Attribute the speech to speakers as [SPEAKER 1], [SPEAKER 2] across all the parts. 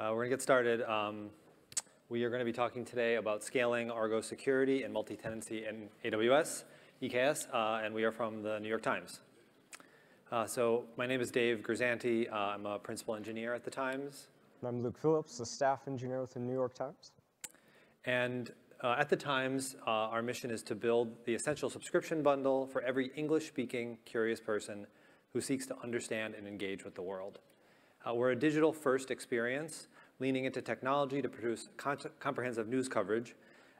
[SPEAKER 1] Uh, we're gonna get started. Um, we are gonna be talking today about scaling Argo security and multi-tenancy in AWS, EKS, uh, and we are from the New York Times. Uh, so my name is Dave Grizzanti. Uh, I'm a principal engineer at the Times.
[SPEAKER 2] And I'm Luke Philips, a staff engineer with the New York Times.
[SPEAKER 1] And uh, at the Times, uh, our mission is to build the essential subscription bundle for every English-speaking curious person who seeks to understand and engage with the world. Uh, we're a digital-first experience, leaning into technology to produce comprehensive news coverage.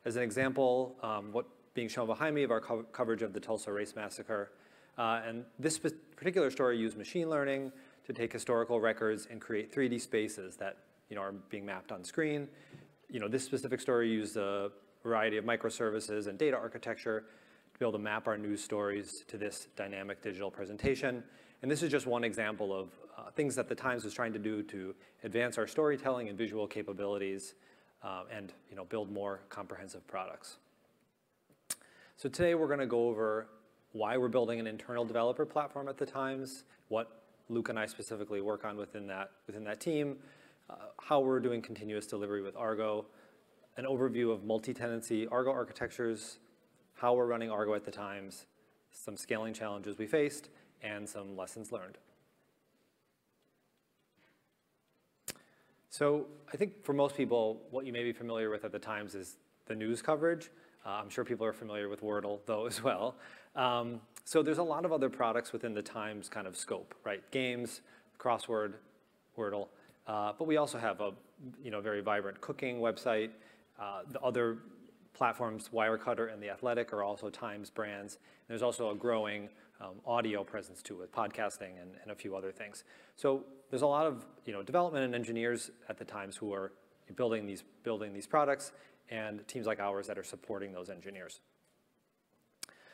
[SPEAKER 1] As an example, um, what being shown behind me of our co coverage of the Tulsa Race Massacre. Uh, and this particular story used machine learning to take historical records and create 3D spaces that you know, are being mapped on screen. You know, this specific story used a variety of microservices and data architecture to be able to map our news stories to this dynamic digital presentation. And this is just one example of uh, things that the Times was trying to do to advance our storytelling and visual capabilities uh, and you know, build more comprehensive products. So today we're going to go over why we're building an internal developer platform at the Times, what Luke and I specifically work on within that, within that team, uh, how we're doing continuous delivery with Argo, an overview of multi-tenancy Argo architectures, how we're running Argo at the Times, some scaling challenges we faced, and some lessons learned. So I think for most people, what you may be familiar with at the Times is the news coverage. Uh, I'm sure people are familiar with Wordle, though, as well. Um, so there's a lot of other products within the Times kind of scope, right? Games, crossword, Wordle. Uh, but we also have a you know, very vibrant cooking website. Uh, the other platforms, Wirecutter and The Athletic, are also Times brands. And there's also a growing um, audio presence too with podcasting and, and a few other things. So there's a lot of you know, development and engineers at the Times who are building these, building these products and teams like ours that are supporting those engineers.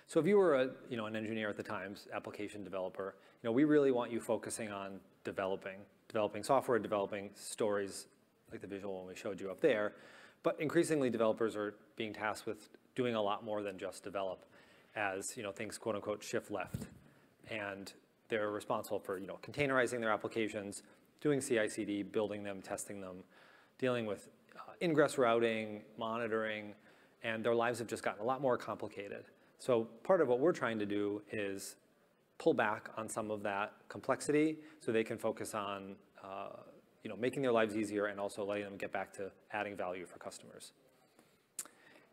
[SPEAKER 1] So if you were a, you know, an engineer at the Times, application developer, you know, we really want you focusing on developing, developing software, developing stories like the visual one we showed you up there. But increasingly developers are being tasked with doing a lot more than just develop as you know, things quote unquote shift left. And they're responsible for you know, containerizing their applications, doing CI/CD, building them, testing them, dealing with uh, ingress routing, monitoring, and their lives have just gotten a lot more complicated. So part of what we're trying to do is pull back on some of that complexity so they can focus on uh, you know, making their lives easier and also letting them get back to adding value for customers.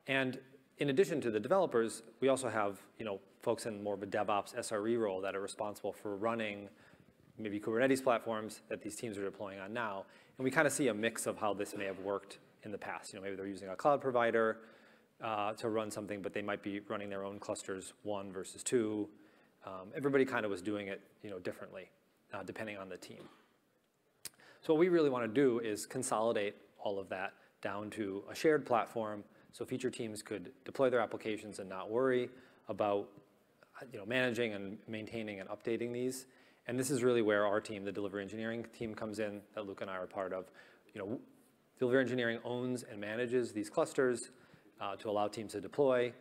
[SPEAKER 1] And in addition to the developers, we also have you know, folks in more of a DevOps SRE role that are responsible for running maybe Kubernetes platforms that these teams are deploying on now. And we kind of see a mix of how this may have worked in the past. You know, maybe they're using a cloud provider uh, to run something, but they might be running their own clusters one versus two. Um, everybody kind of was doing it you know, differently, uh, depending on the team. So what we really want to do is consolidate all of that down to a shared platform so feature teams could deploy their applications and not worry about you know, managing and maintaining and updating these. And this is really where our team, the delivery engineering team comes in that Luke and I are part of. You know, delivery engineering owns and manages these clusters uh, to allow teams to deploy.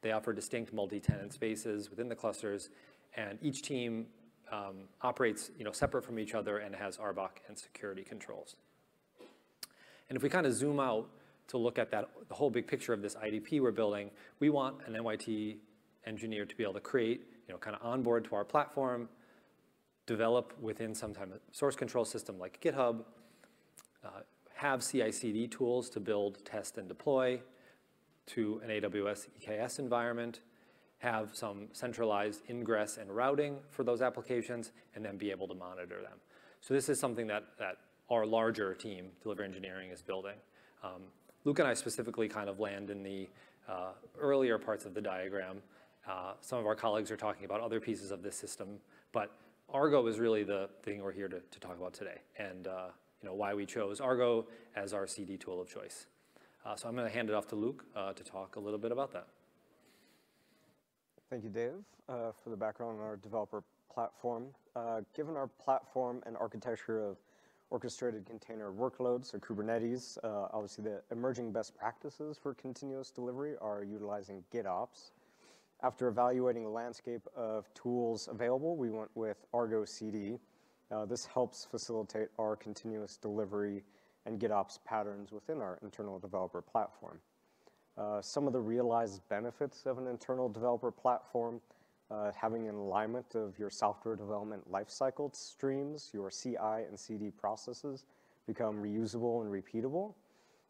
[SPEAKER 1] They offer distinct multi-tenant spaces within the clusters, and each team um, operates you know, separate from each other and has RBAC and security controls. And if we kind of zoom out to look at that, the whole big picture of this IDP we're building, we want an NYT engineer to be able to create, you know, kind of onboard to our platform, develop within some type of source control system like GitHub, uh, have CI/CD tools to build, test, and deploy to an AWS EKS environment, have some centralized ingress and routing for those applications, and then be able to monitor them. So this is something that, that our larger team, Delivery Engineering, is building. Um, Luke and I specifically kind of land in the uh, earlier parts of the diagram. Uh, some of our colleagues are talking about other pieces of this system, but Argo is really the thing we're here to, to talk about today, and uh, you know why we chose Argo as our CD tool of choice. Uh, so I'm going to hand it off to Luke uh, to talk a little bit about that.
[SPEAKER 2] Thank you, Dave, uh, for the background on our developer platform. given our platform and architecture of orchestrated container workloads, or Kubernetes. Uh, obviously, the emerging best practices for continuous delivery are utilizing GitOps. After evaluating the landscape of tools available, we went with Argo CD. Uh, this helps facilitate our continuous delivery and GitOps patterns within our internal developer platform. Uh, some of the realized benefits of an internal developer platform, uh, having an alignment of your software development lifecycle streams, your CI and CD processes become reusable and repeatable.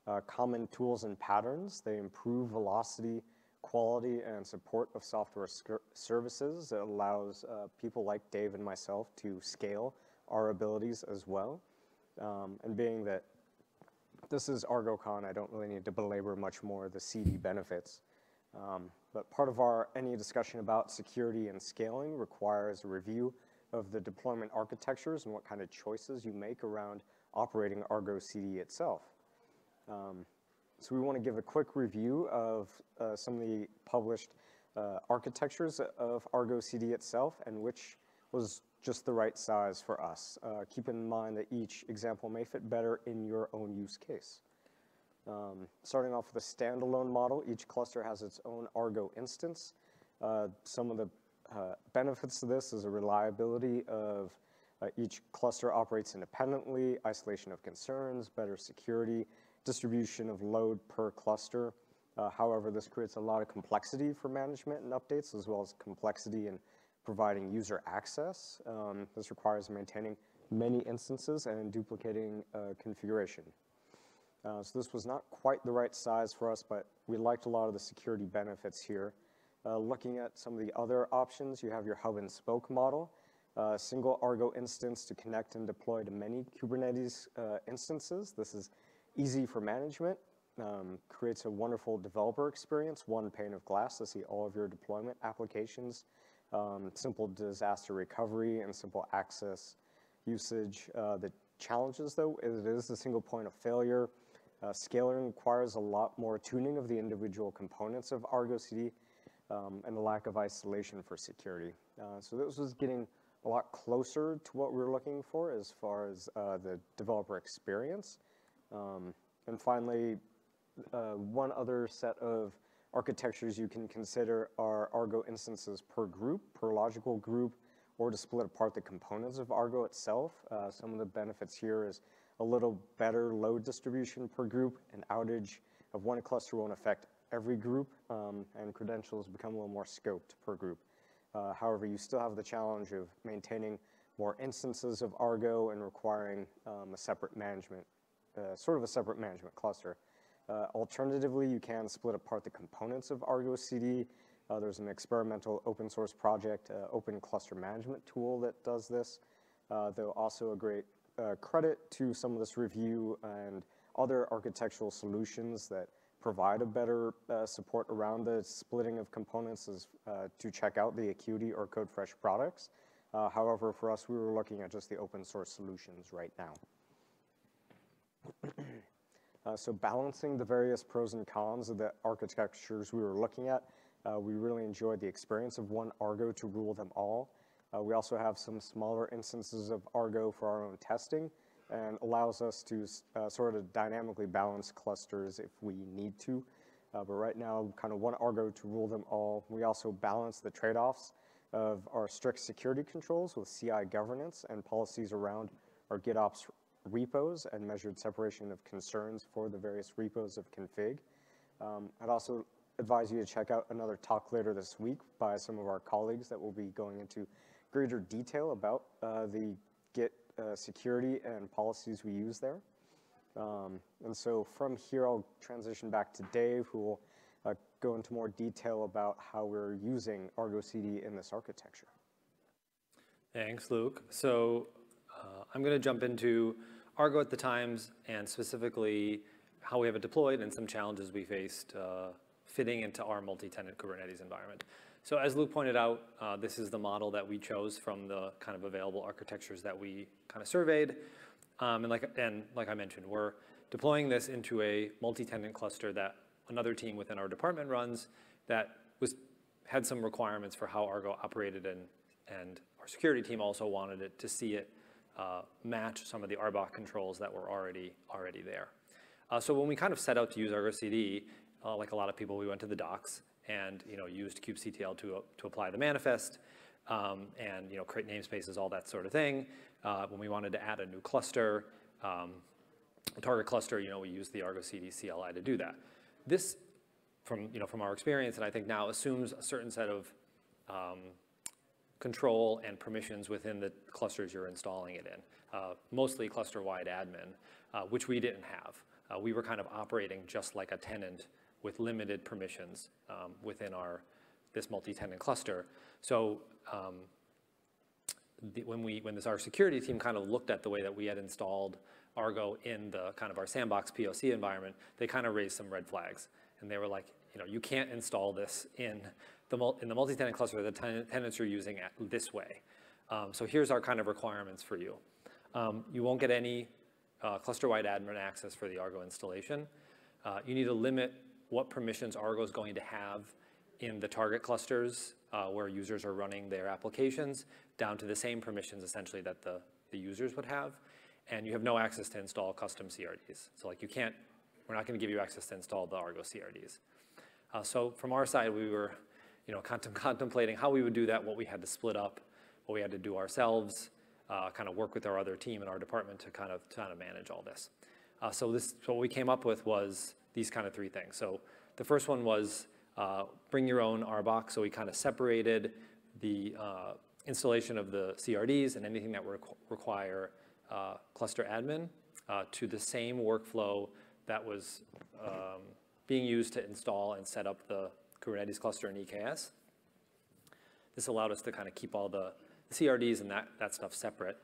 [SPEAKER 2] Uh, common tools and patterns, they improve velocity, quality, and support of software services. It allows uh, people like Dave and myself to scale our abilities as well. Um, and being that this is ArgoCon, I don't really need to belabor much more the CD benefits. Um, but part of our any discussion about security and scaling requires a review of the deployment architectures and what kind of choices you make around operating Argo CD itself. Um, so we want to give a quick review of uh, some of the published uh, architectures of Argo CD itself and which was just the right size for us. Uh, keep in mind that each example may fit better in your own use case. Um, starting off with a standalone model, each cluster has its own Argo instance. Uh, some of the uh, benefits of this is a reliability of uh, each cluster operates independently, isolation of concerns, better security, distribution of load per cluster. Uh, however, this creates a lot of complexity for management and updates, as well as complexity in providing user access. Um, this requires maintaining many instances and duplicating uh, configuration. Uh, so this was not quite the right size for us, but we liked a lot of the security benefits here. Uh, looking at some of the other options, you have your hub and spoke model, uh, single Argo instance to connect and deploy to many Kubernetes uh, instances. This is easy for management, um, creates a wonderful developer experience, one pane of glass to see all of your deployment applications um, simple disaster recovery and simple access usage. Uh, the challenges, though, is it is a single point of failure. Uh, scaling requires a lot more tuning of the individual components of Argo CD um, and the lack of isolation for security. Uh, so this was getting a lot closer to what we were looking for as far as uh, the developer experience. Um, and finally, uh, one other set of architectures you can consider are Argo instances per group, per logical group, or to split apart the components of Argo itself. Uh, some of the benefits here is a little better load distribution per group. An outage of one cluster won't affect every group, um, and credentials become a little more scoped per group. Uh, however, you still have the challenge of maintaining more instances of Argo and requiring um, a separate management, uh, sort of a separate management cluster. Uh, alternatively, you can split apart the components of Argo CD. Uh, there's an experimental open source project, uh, open cluster management tool that does this. Uh, though also a great uh, credit to some of this review and other architectural solutions that provide a better uh, support around the splitting of components is to check out the Akuity or CodeFresh products. however, for us, we were looking at just the open source solutions right now. Uh, so balancing the various pros and cons of the architectures we were looking at, uh, we really enjoyed the experience of one Argo to rule them all. Uh, we also have some smaller instances of Argo for our own testing and allows us to uh, sort of dynamically balance clusters if we need to. Uh, but right now, kind of one Argo to rule them all. We also balance the trade-offs of our strict security controls with CI governance and policies around our GitOps repos and measured separation of concerns for the various repos of config. Um, I'd also advise you to check out another talk later this week by some of our colleagues that will be going into greater detail about uh, the Git uh, security and policies we use there. Um, and so from here, I'll transition back to Dave, who will uh, go into more detail about how we're using Argo CD in this architecture.
[SPEAKER 1] Thanks, Luke. So uh, I'm going to jump into Argo at the times and specifically how we have it deployed and some challenges we faced uh, fitting into our multi-tenant Kubernetes environment. So as Luke pointed out, uh, this is the model that we chose from the kind of available architectures that we kind of surveyed. Um, and, like, and like I mentioned, we're deploying this into a multi-tenant cluster that another team within our department runs that was had some requirements for how Argo operated and, and our security team also wanted it to see it uh, match some of the RBAC controls that were already, already there. Uh, so when we kind of set out to use Argo CD, uh, like a lot of people, we went to the docs and you know used kubectl to, to apply the manifest um, and you know create namespaces, all that sort of thing. Uh, when we wanted to add a new cluster, um, target cluster, you know, we used the Argo CD CLI to do that. This, from, you know, from our experience, and I think now assumes a certain set of um, control and permissions within the clusters you're installing it in, uh, mostly cluster-wide admin, uh, which we didn't have. Uh, we were kind of operating just like a tenant with limited permissions um, within our this multi-tenant cluster. So um, the, when we when this our security team kind of looked at the way that we had installed Argo in the kind of our sandbox POC environment, they kind of raised some red flags, and they were like, you know, you can't install this in the in the multi-tenant cluster the ten tenants are using at, this way. Um, so here's our kind of requirements for you. Um, you won't get any uh, cluster-wide admin access for the Argo installation. Uh, you need to limit what permissions Argo is going to have in the target clusters uh, where users are running their applications down to the same permissions essentially that the, the users would have. And you have no access to install custom CRDs. So like you can't, we're not gonna give you access to install the Argo CRDs. Uh, so from our side, we were you know, contem contemplating how we would do that, what we had to split up, what we had to do ourselves, uh, kind of work with our other team and our department to kind of, kind of manage all this. Uh, so this, so what we came up with was these kind of three things. So the first one was uh, bring your own RBAC. So we kind of separated the uh, installation of the CRDs and anything that would require uh, cluster admin uh, to the same workflow that was um, being used to install and set up the Kubernetes cluster in EKS. This allowed us to kind of keep all the CRDs and that, that stuff separate.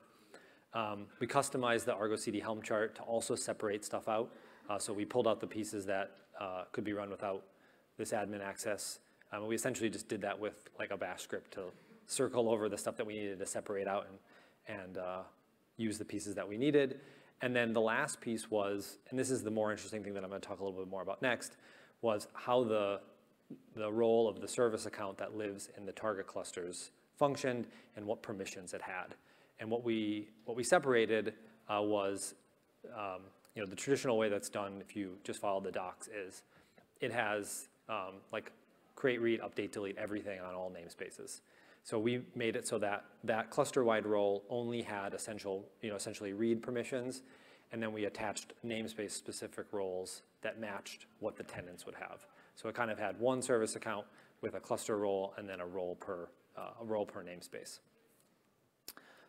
[SPEAKER 1] Um, we customized the Argo CD Helm chart to also separate stuff out. Uh, so we pulled out the pieces that uh, could be run without this admin access. Um, we essentially just did that with like a bash script to circle over the stuff that we needed to separate out and, and uh, use the pieces that we needed. And then the last piece was, and this is the more interesting thing that I'm going to talk a little bit more about next, was how the, the role of the service account that lives in the target clusters functioned and what permissions it had. And what we, what we separated uh, was, um, you know, the traditional way that's done if you just follow the docs is it has um, like create, read, update, delete everything on all namespaces. So we made it so that that cluster-wide role only had essential, you know, essentially read permissions, and then we attached namespace-specific roles that matched what the tenants would have. So it kind of had one service account with a cluster role and then a role per uh, a role per namespace.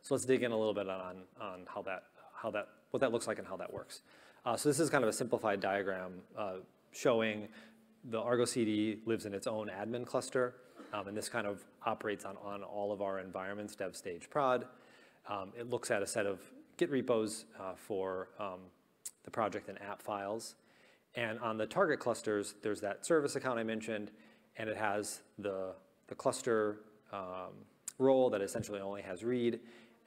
[SPEAKER 1] So let's dig in a little bit on on how that how that what that looks like and how that works. Uh, so this is kind of a simplified diagram uh, showing the Argo CD lives in its own admin cluster, um, and this kind of operates on, on all of our environments, dev, stage, prod. Um, it looks at a set of Git repos uh, for um, the project and app files. And on the target clusters, there's that service account I mentioned, and it has the, the cluster um, role that essentially only has read.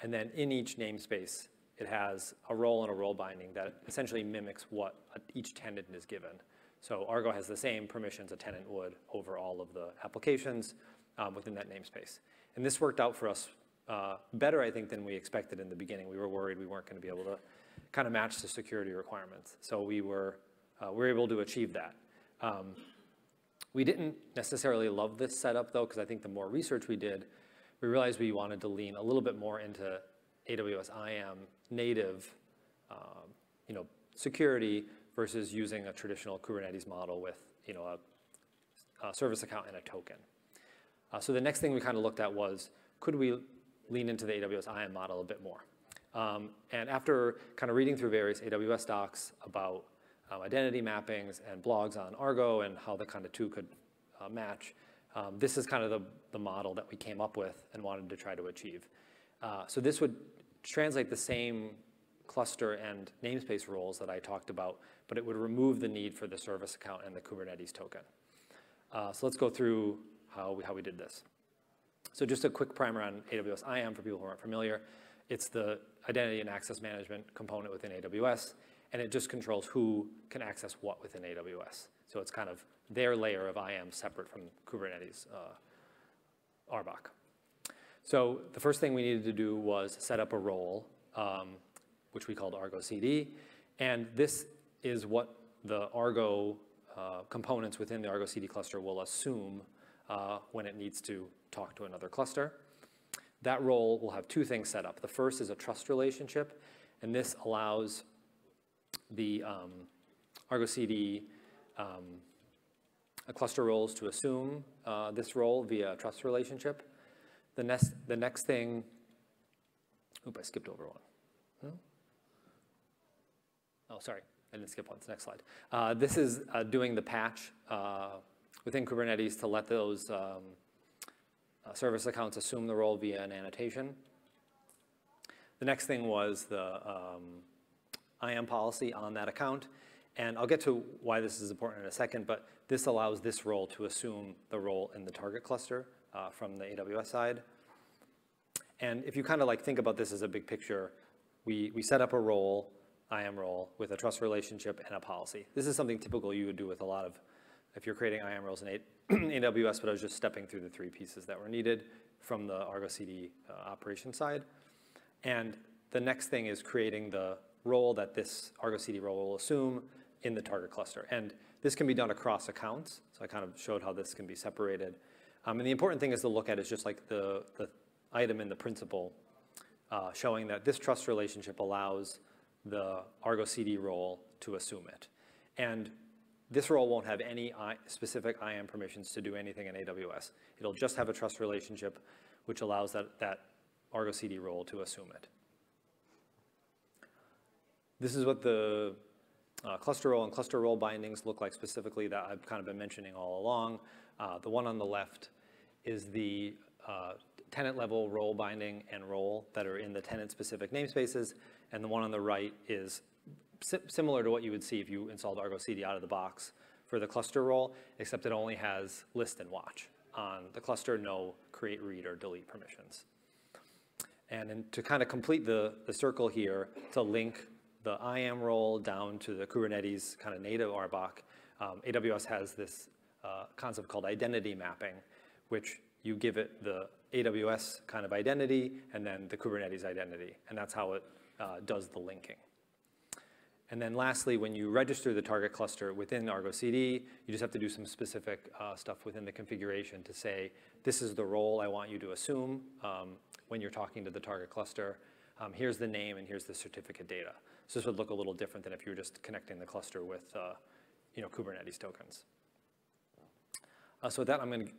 [SPEAKER 1] And then in each namespace, it has a role and a role binding that essentially mimics what each tenant is given. So Argo has the same permissions a tenant would over all of the applications um, within that namespace. And this worked out for us uh, better, I think, than we expected in the beginning. We were worried we weren't going to be able to kind of match the security requirements. So we were, uh, we were able to achieve that. Um, we didn't necessarily love this setup, though, because I think the more research we did, we realized we wanted to lean a little bit more into AWS IAM native, um, you know, security versus using a traditional Kubernetes model with you know, a, a service account and a token. Uh, so the next thing we kind of looked at was, could we lean into the AWS IAM model a bit more? Um, and after kind of reading through various AWS docs about um, identity mappings and blogs on Argo and how the kind of two could uh, match, um, this is kind of the, the model that we came up with and wanted to try to achieve. Uh, so this would translate the same cluster and namespace roles that I talked about but it would remove the need for the service account and the Kubernetes token. Uh, so let's go through how we, how we did this. So just a quick primer on AWS IAM for people who aren't familiar. It's the identity and access management component within AWS, and it just controls who can access what within AWS. So it's kind of their layer of IAM separate from Kubernetes uh, RBAC. So the first thing we needed to do was set up a role, um, which we called Argo CD, and this is what the Argo uh, components within the Argo CD cluster will assume uh, when it needs to talk to another cluster. That role will have two things set up. The first is a trust relationship, and this allows the um, Argo CD um, cluster roles to assume uh, this role via trust relationship. The next, the next thing, oop, I skipped over one. No? Oh, sorry, I didn't skip one. It's next slide. Uh, this is uh, doing the patch uh, within Kubernetes to let those um, uh, service accounts assume the role via an annotation. The next thing was the um, IAM policy on that account. And I'll get to why this is important in a second, but this allows this role to assume the role in the target cluster uh, from the AWS side. And if you kind of like think about this as a big picture, we, we set up a role, IAM role, with a trust relationship and a policy. This is something typical you would do with a lot of, if you're creating IAM roles in AWS, but I was just stepping through the three pieces that were needed from the Argo CD uh, operation side. And the next thing is creating the role that this Argo CD role will assume in the target cluster. And this can be done across accounts. So I kind of showed how this can be separated. Um, and the important thing is to look at is just like the, the item in the principal uh, showing that this trust relationship allows the Argo CD role to assume it. And this role won't have any specific IAM permissions to do anything in AWS. It'll just have a trust relationship, which allows that, that Argo CD role to assume it. This is what the uh, cluster role and cluster role bindings look like specifically that I've kind of been mentioning all along. Uh, the one on the left is the uh, tenant level role binding and role that are in the tenant specific namespaces. And the one on the right is si similar to what you would see if you installed Argo CD out of the box for the cluster role, except it only has list and watch. On the cluster, no create, read, or delete permissions. And to kind of complete the, the circle here, to link the IAM role down to the Kubernetes kind of native RBAC, um, AWS has this uh, concept called identity mapping, which you give it the AWS kind of identity and then the Kubernetes identity. And that's how it uh, does the linking. And then lastly, when you register the target cluster within Argo CD, you just have to do some specific uh, stuff within the configuration to say, this is the role I want you to assume um, when you're talking to the target cluster. Um, here's the name and here's the certificate data. So this would look a little different than if you were just connecting the cluster with uh, you know, Kubernetes tokens. Uh, so with that, I'm going to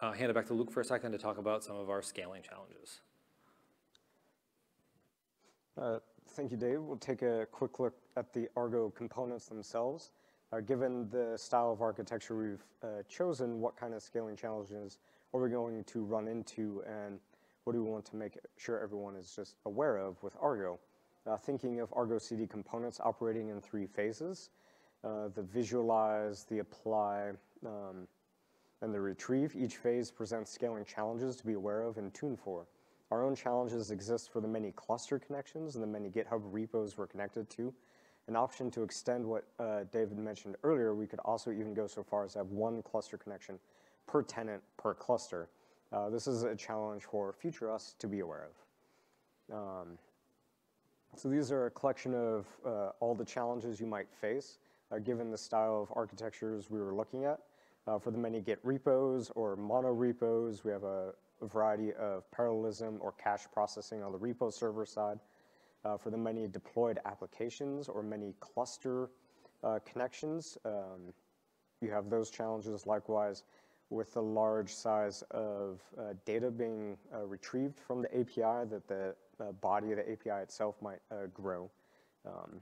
[SPEAKER 1] uh, hand it back to Luke for a second to talk about some of our scaling challenges.
[SPEAKER 2] Uh, thank you, Dave. We'll take a quick look at the Argo components themselves. Uh, given the style of architecture we've uh, chosen, what kind of scaling challenges are we going to run into and what do we want to make sure everyone is just aware of with Argo? uh, thinking of Argo CD components operating in three phases, uh, the visualize, the apply, um, and the retrieve. Each phase presents scaling challenges to be aware of and tune for. Our own challenges exist for the many cluster connections and the many GitHub repos we're connected to. An option to extend what uh, David mentioned earlier, we could also even go so far as to have one cluster connection per tenant per cluster. Uh, this is a challenge for future us to be aware of. Um, so these are a collection of uh, all the challenges you might face uh, given the style of architectures we were looking at. Uh, for the many Git repos or mono repos, we have a, a, variety of parallelism or cache processing on the repo server side. Uh, for the many deployed applications or many cluster uh, connections, um, you have those challenges likewise with the large size of uh, data being retrieved from the API that the uh, body of the API itself might uh, grow. Um,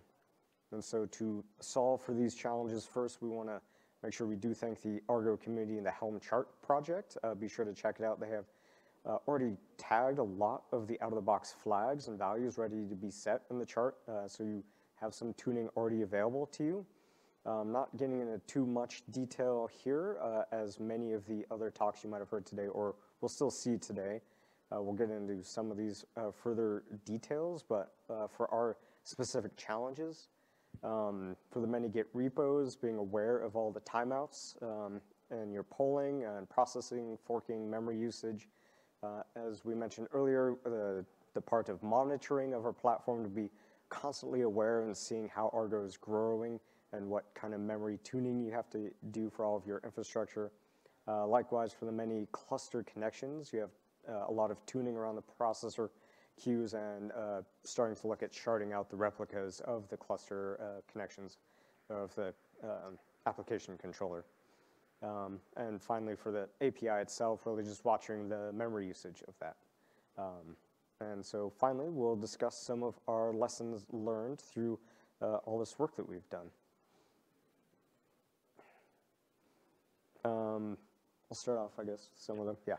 [SPEAKER 2] and so to solve for these challenges, first we want to make sure we do thank the Argo community and the Helm chart project. Uh, be sure to check it out. They have uh, already tagged a lot of the out-of-the-box flags and values ready to be set in the chart, uh, so you have some tuning already available to you. Um, not getting into too much detail here, uh, as many of the other talks you might have heard today or will still see today uh, we'll get into some of these uh, further details, but for our specific challenges, um, for the many Git repos, being aware of all the timeouts um, and your polling and processing, forking, memory usage. Uh, as we mentioned earlier, the, the part of monitoring of our platform to be constantly aware and seeing how Argo is growing and what kind of memory tuning you have to do for all of your infrastructure. Uh, likewise, for the many cluster connections, you have uh, a lot of tuning around the processor queues and uh, starting to look at sharding out the replicas of the cluster uh, connections of the um, application controller. Um, and finally, for the API itself, really just watching the memory usage of that. Um, and so finally, we'll discuss some of our lessons learned through uh, all this work that we've done. Um, I'll start off, I guess, some of them, yeah.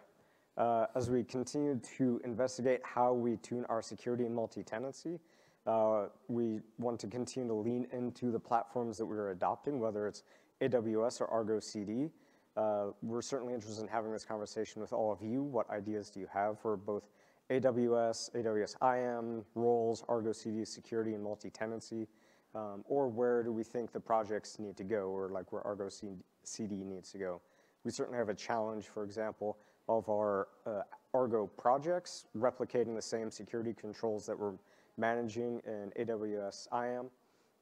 [SPEAKER 2] Uh, as we continue to investigate how we tune our security and multi-tenancy, uh, we want to continue to lean into the platforms that we're adopting, whether it's AWS or Argo CD. Uh, we're certainly interested in having this conversation with all of you. What ideas do you have for both AWS, AWS IAM, roles, Argo CD security and multi-tenancy? Um, or where do we think the projects need to go, or like where Argo CD needs to go? We certainly have a challenge, for example, of our uh, Argo projects replicating the same security controls that we're managing in AWS IAM.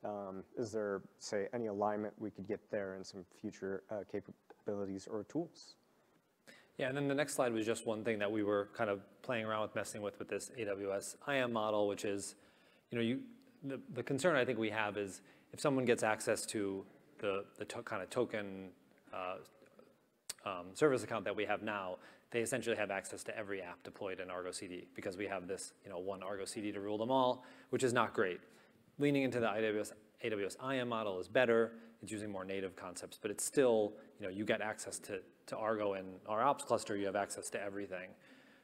[SPEAKER 2] Um, is there, say, any alignment we could get there in some future uh, capabilities or tools?
[SPEAKER 1] Yeah, and then the next slide was just one thing that we were kind of playing around with, messing with with this AWS IAM model, which is, you know, you the, the concern I think we have is if someone gets access to the, the kind of token uh, um, service account that we have now, they essentially have access to every app deployed in Argo CD because we have this, you know, one Argo CD to rule them all, which is not great. Leaning into the AWS, AWS IAM model is better. It's using more native concepts, but it's still, you know, you get access to, to Argo and our ops cluster, you have access to everything.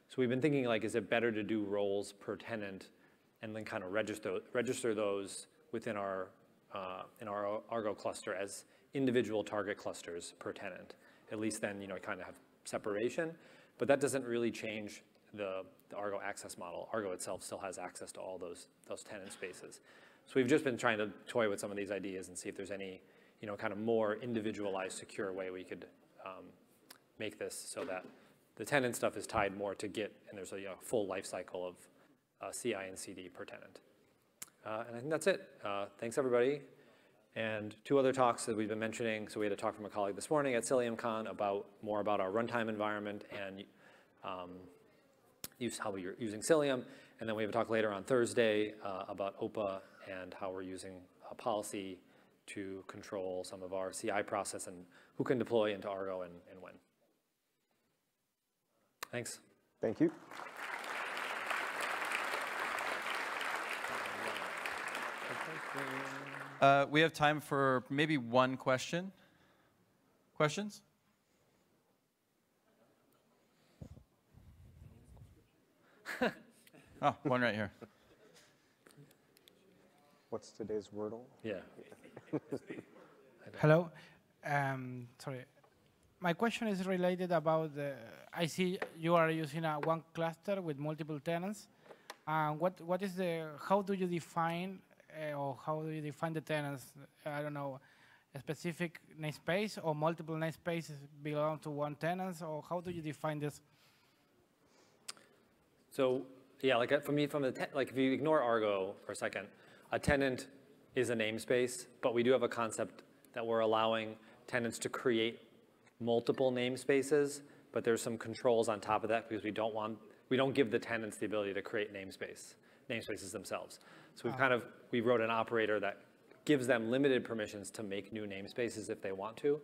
[SPEAKER 1] So we've been thinking like, is it better to do roles per tenant and then kind of register, register those within our, uh, in our Argo cluster as individual target clusters per tenant. At least then, you know, kind of have separation, but that doesn't really change the, the Argo access model. Argo itself still has access to all those, those tenant spaces. So we've just been trying to toy with some of these ideas and see if there's any, you know, kind of more individualized, secure way we could um, make this so that the tenant stuff is tied more to Git and there's a you know, full life cycle of uh, CI and CD per tenant. Uh, and I think that's it. Uh, thanks, everybody. And two other talks that we've been mentioning. So we had a talk from a colleague this morning at CiliumCon about more about our runtime environment and um, use how we're using Cilium. And then we have a talk later on Thursday uh, about OPA and how we're using a policy to control some of our CI process and who can deploy into Argo and, and when. Thanks.
[SPEAKER 2] Thank you.
[SPEAKER 3] Uh, we have time for maybe one question. Questions? oh, one right here.
[SPEAKER 2] What's today's Wordle?
[SPEAKER 1] Yeah.
[SPEAKER 4] Hello. Um, sorry. My question is related about the, I see you are using a one cluster with multiple tenants. Uh, what, what is the, how do you define uh, or how do you define the tenants? I don't know, a specific namespace or multiple namespaces belong to one tenant, or how do you define this?
[SPEAKER 1] So yeah, like uh, for me, from the like if you ignore Argo for a second, a tenant is a namespace, but we do have a concept that we're allowing tenants to create multiple namespaces, but there's some controls on top of that because we don't want we don't give the tenants the ability to create namespace namespaces themselves. So we've kind of, we wrote an operator that gives them limited permissions to make new namespaces if they want to.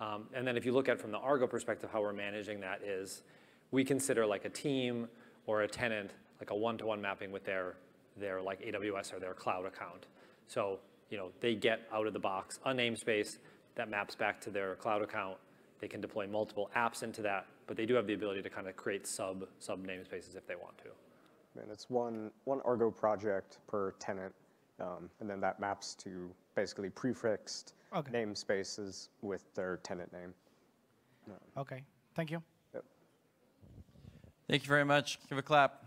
[SPEAKER 1] Um, and then if you look at from the Argo perspective, how we're managing that is we consider like a team or a tenant like a one-to-one mapping with their, their like AWS or their cloud account. So, you know, they get out of the box a namespace that maps back to their cloud account. They can deploy multiple apps into that, but they do have the ability to kind of create sub, sub namespaces if they want to.
[SPEAKER 2] And it's one, one Argo project per tenant, um, and then that maps to basically prefixed
[SPEAKER 4] Okay.
[SPEAKER 2] namespaces with their tenant name.
[SPEAKER 4] Okay, thank you.
[SPEAKER 2] Yep.
[SPEAKER 3] Thank you very much. Give a clap.